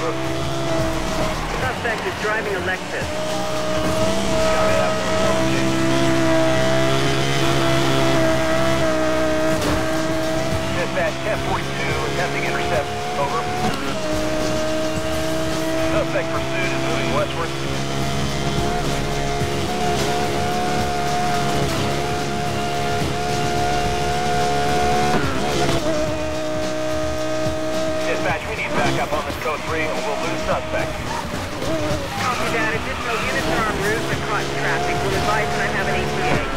Over. Suspect is driving a Lexus. Dispatch, 1042, attempting intercept. Over. Suspect pursuit is moving westward. Backup on this code 3 or we'll lose suspect. Copy that. Additional units are en route but caught traffic. Will advise when I have an ETA.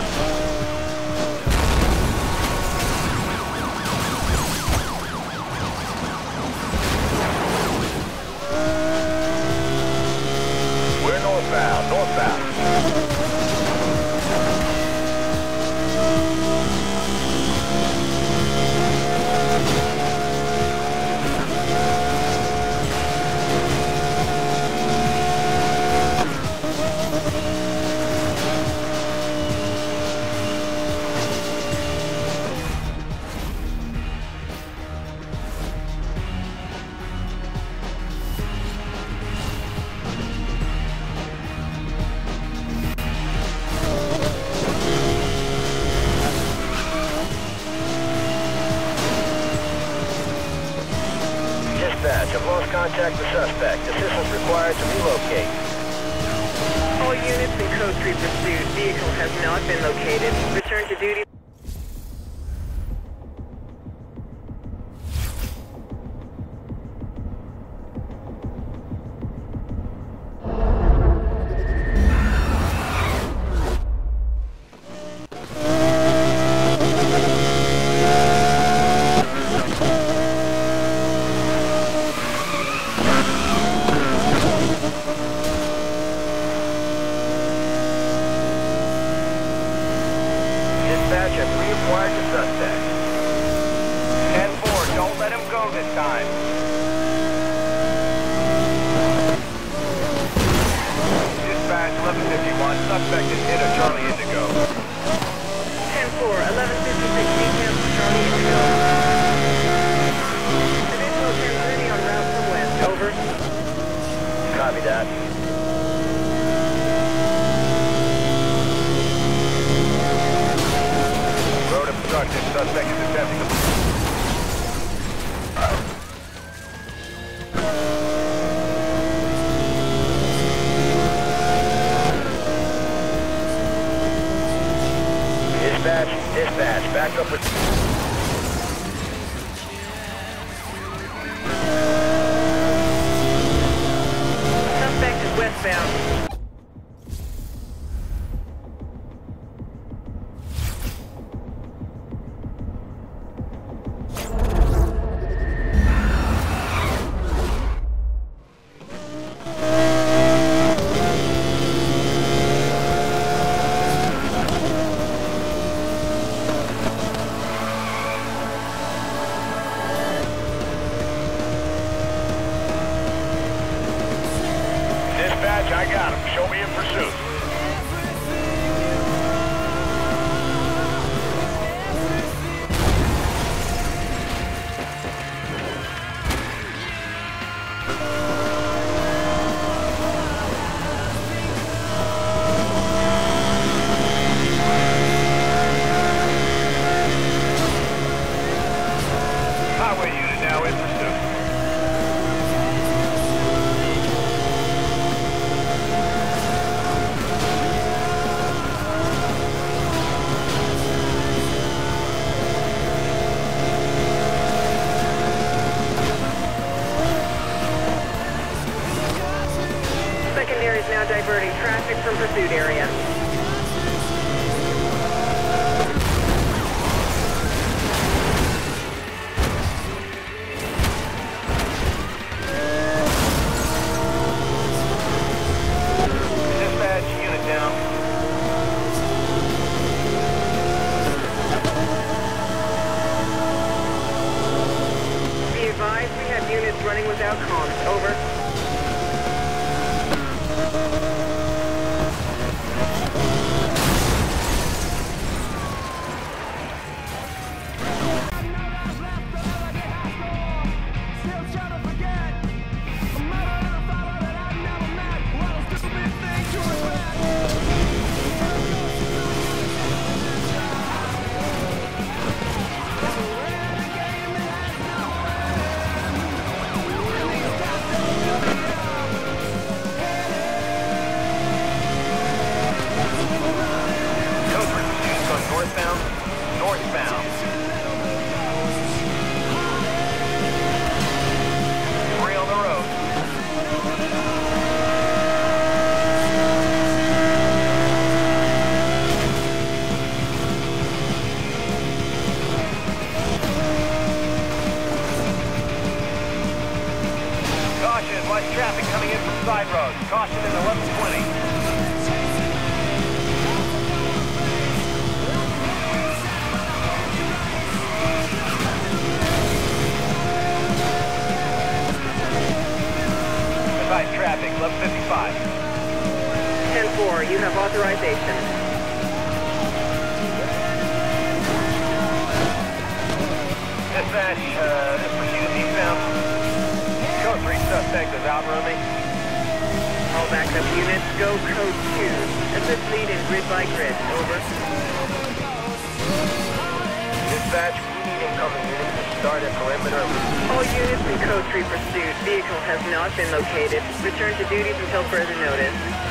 Suspect is hit a Charlie Indigo. 10-4, 1156 details to Charlie Indigo. Additional 1030 on route from west. Over. Copy that. Suspect is attempting to... back up with... now in pursuit. Caution in 1120. Advise traffic, 1155. 10-4, you have authorization. Dispatch, uh, this pursuit is eastbound. Code 3 suspect is out roaming. All backup units, go code 2. Assist lead in grid by grid. Over. Dispatch, we need incoming units to start at perimeter. All units in code 3 pursuit. Vehicle has not been located. Return to duties until further notice.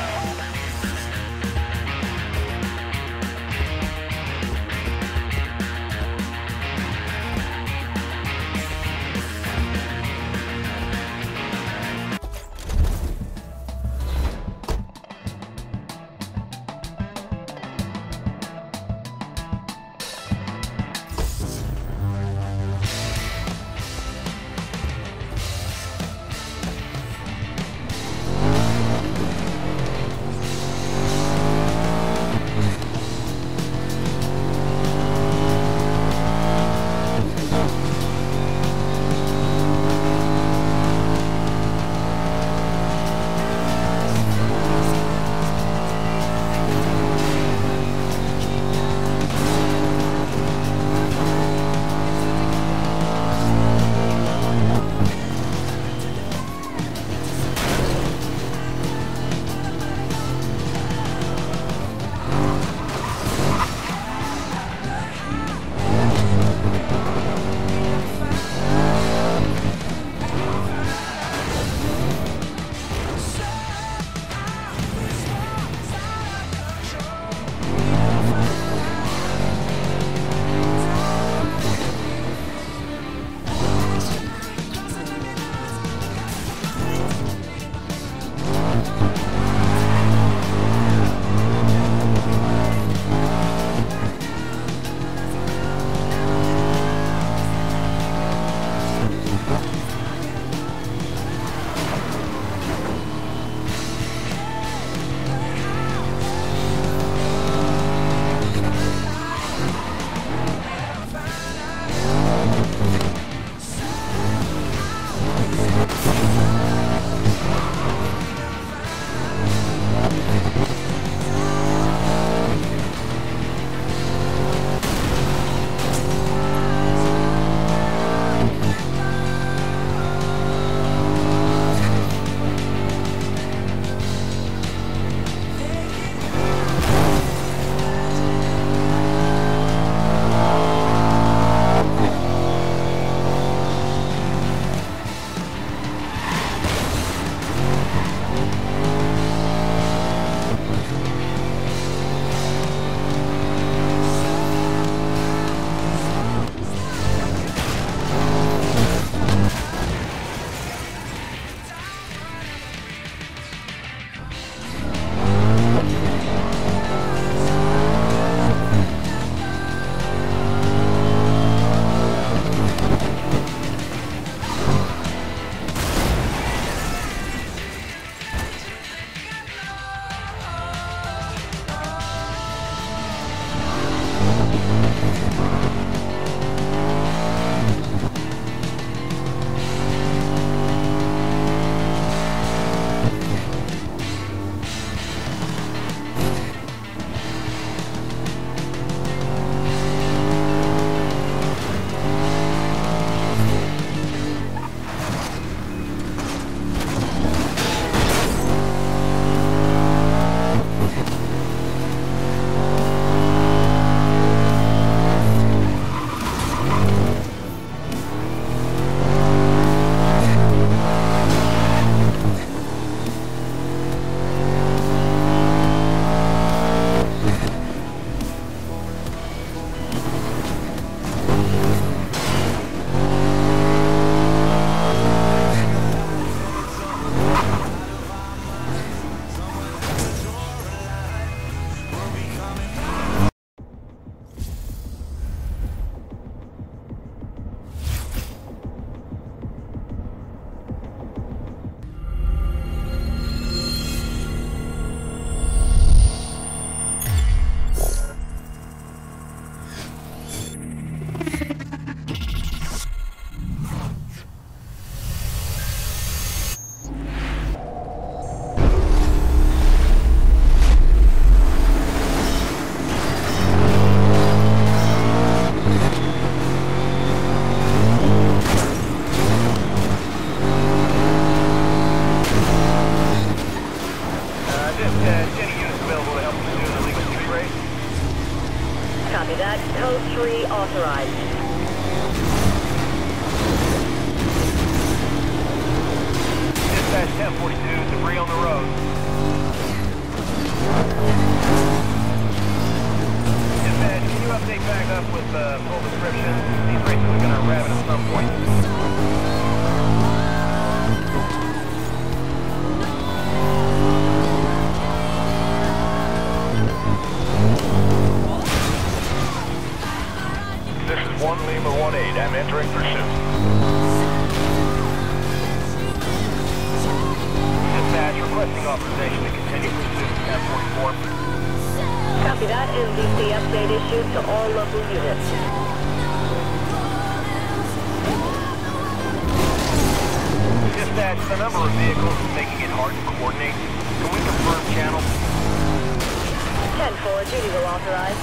10-4, duty will authorize.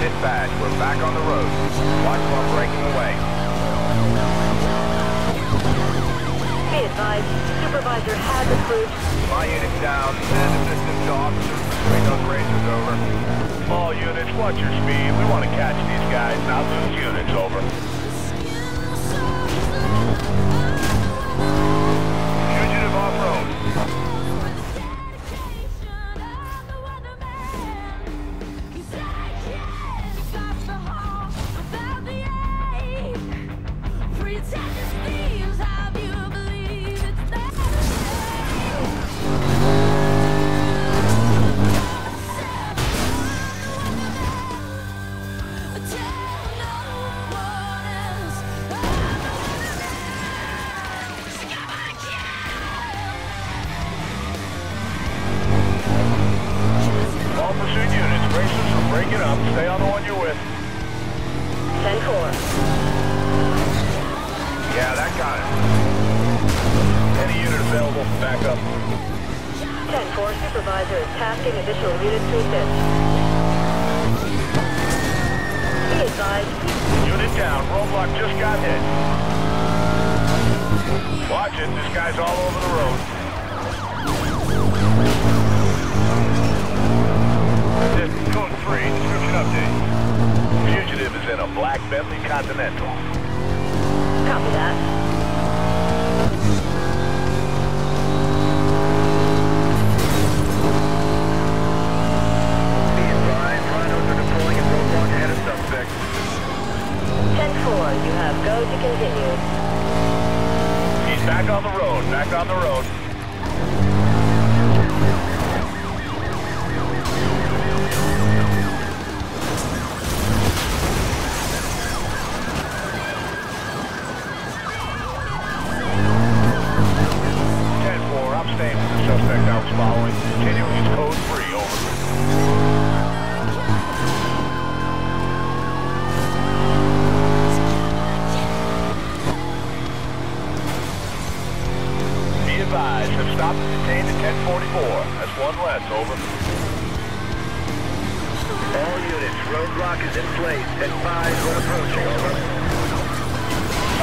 Dispatch, we're back on the road. Watch while breaking away. Be advised, supervisor has approved. My unit's down. Send assistance to officers. Bring those racers over. All units, watch your speed. We want to catch these guys, not lose units. Over. Fugitive off-road. 10-4. Yeah, that got it. Any unit available for backup? 10-4, supervisor is tasking additional units to assist. Be advised, Unit down. Roadblock just got hit. Watch it. This guy's all over the road. This is code 3. Description update. Is in a black Bentley Continental. copy that. Suspect was following. Continuing code three, over. Be advised, have stopped and detained at 1044. That's one less, over. All units, roadblock is in place. Advise when approaching, over.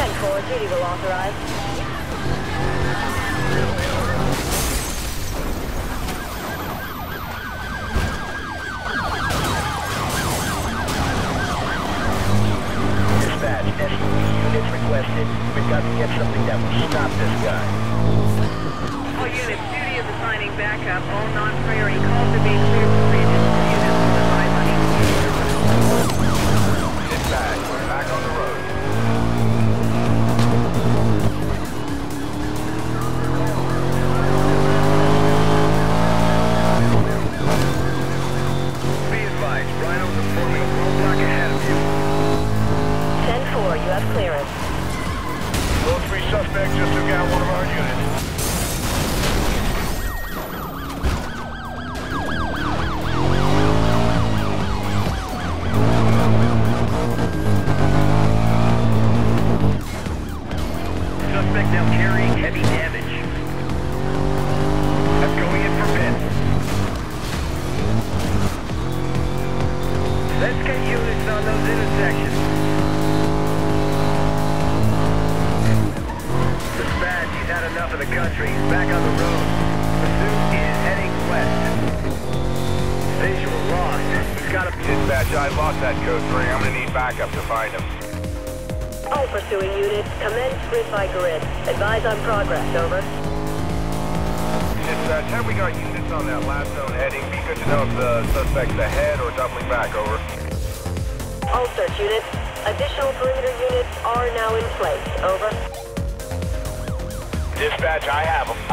10-4, duty will authorize. You have clearance. Those three suspects just took out one of our units. country. Back on the road. Pursuit is heading west. Visual lost. He's got a dispatch. I lost that code three. I'm gonna need backup to find him. All pursuing units, commence grid by grid. Advise on progress. Over. Dispatch, uh, have we got units on that last zone heading? Be good to know if the suspect's ahead or doubling back. Over. All search units. Additional perimeter units are now in place. Over. Dispatch, I have them.